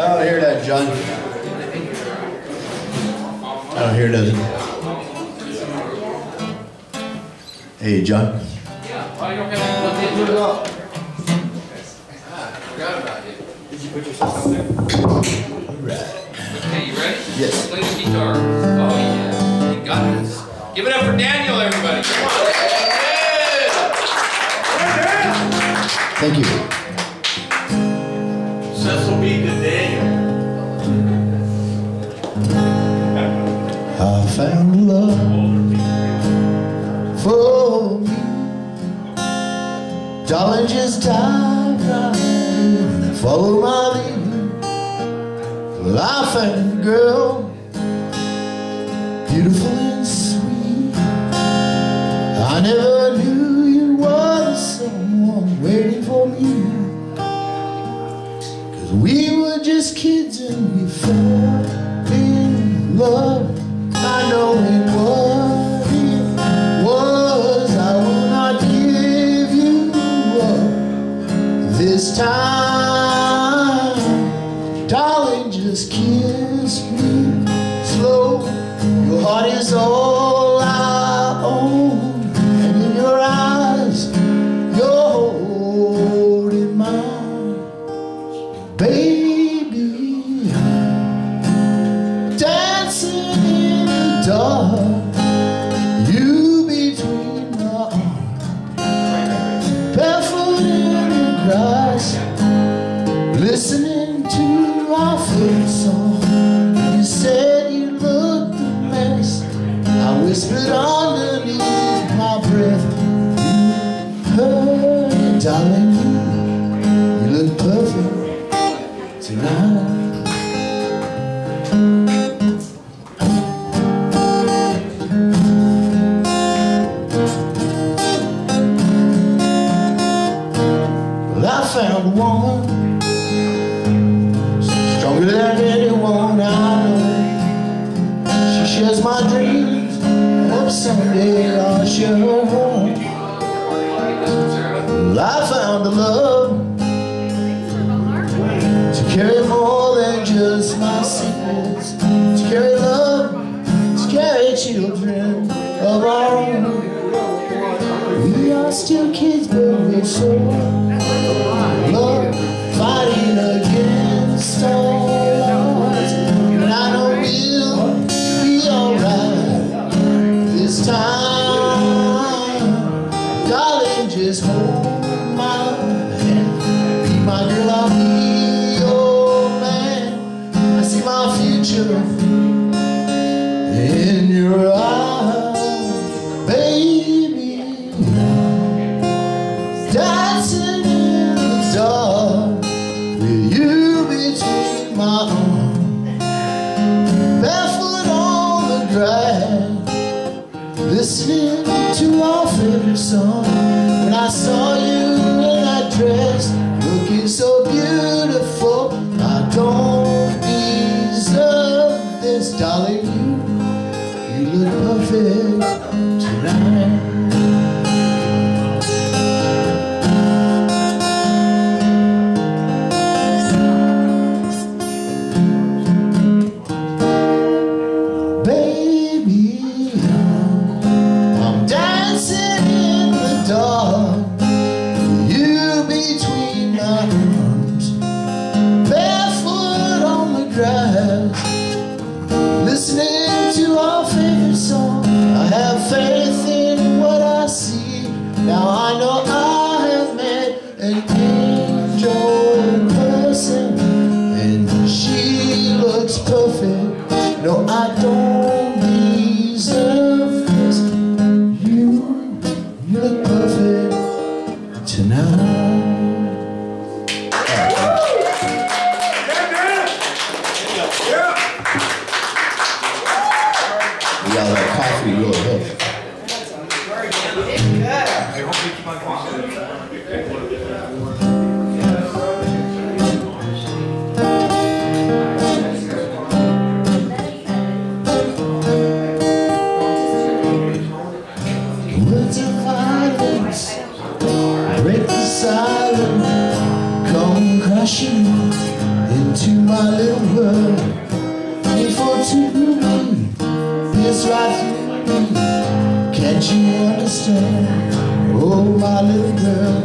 John? I don't hear nothing. Hey, John. Yeah, why you don't have any plugged in? Ah, I forgot about you. Did you put yourself out there? Right. Okay, you ready? Yes. Play the guitar. Oh, yeah. You got this. Give it up for Daniel, everybody. Come on. Yeah. Thank you. Cecil B. to Daniel. Darling, just dive right. Follow my lead. A girl, beautiful and sweet. I never knew you were someone waiting for me. Cause we were just kids and we fell in love. I know it what Is all I own. And in your eyes, you're holding mine. Baby, dancing in the dark, tonight. Found a woman stronger than anyone I know. She shares my dreams. Hope someday I'll share. Well, I found a love to carry more than just my secrets. To carry love, to carry children of our own. We are still kids, but we're so listening to our favorite song. When I saw you in that dress, looking so beautiful, I don't deserve this, darling. You, you look perfect Now I know I have met an angel person, and she looks perfect. No, I don't deserve this. You, you look perfect tonight. Y'all that coffee really Words of violence break the silence, come crashing into my little world. to me, pierce right through me. Can't you understand? Oh, my little girl,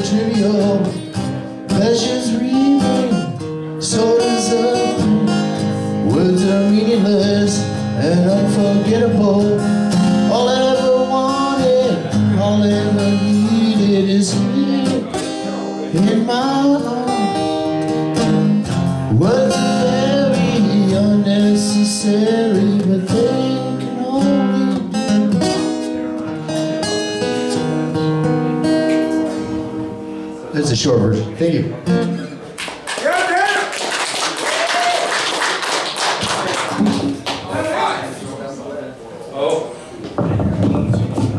trivial. Pleasures remain, so does pain. Words are meaningless and unforgettable. All I ever wanted, all I ever needed is you in my A short version. Thank you.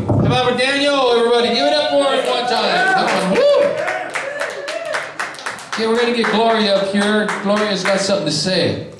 How about for Daniel, everybody? Give it up for him one time. Come on! Okay, we're gonna get Gloria up here. Gloria's got something to say.